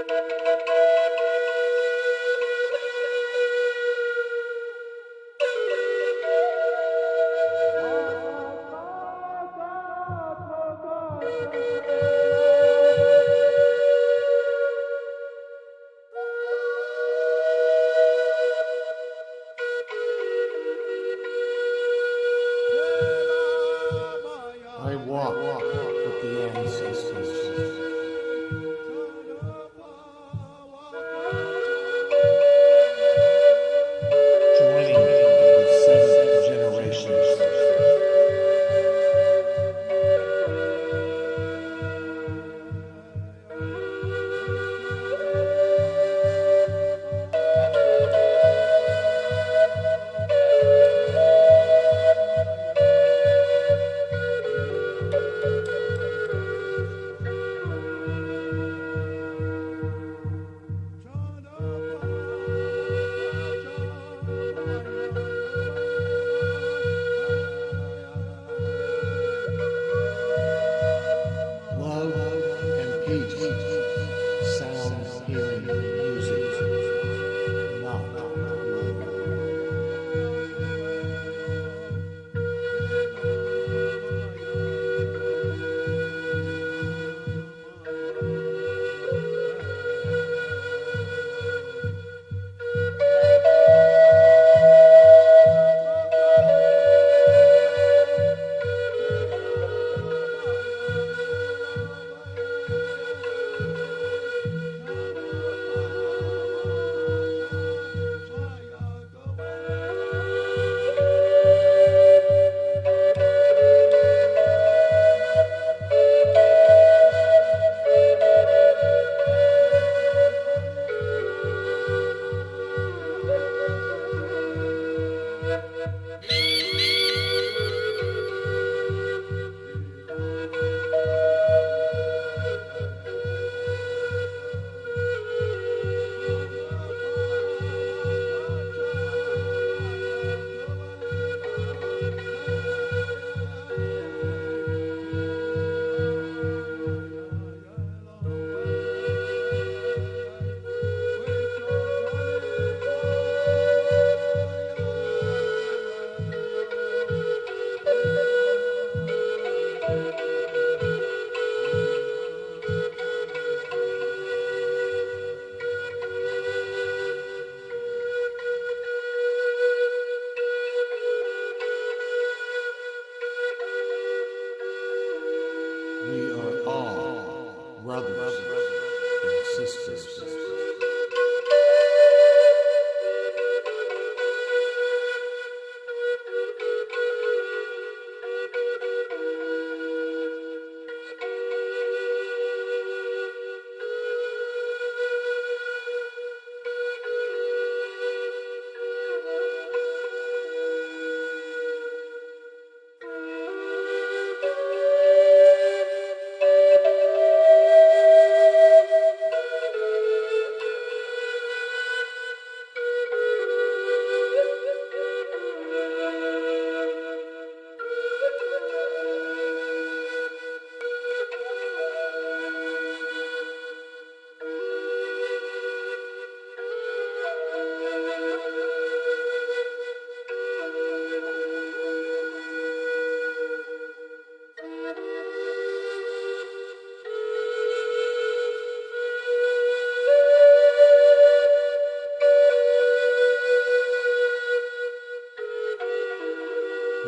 I walk with the ancestors. And peace. Brothers and sisters.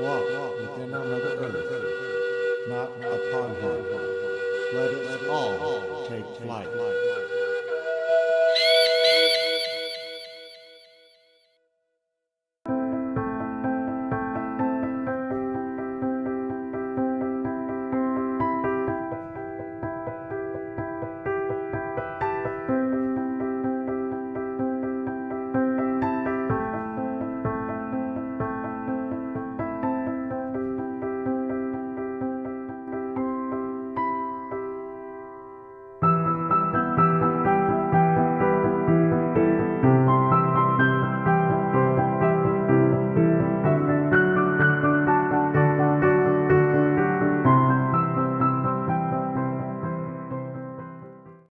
Walk within our Mother Earth, not upon her. Let us all take flight.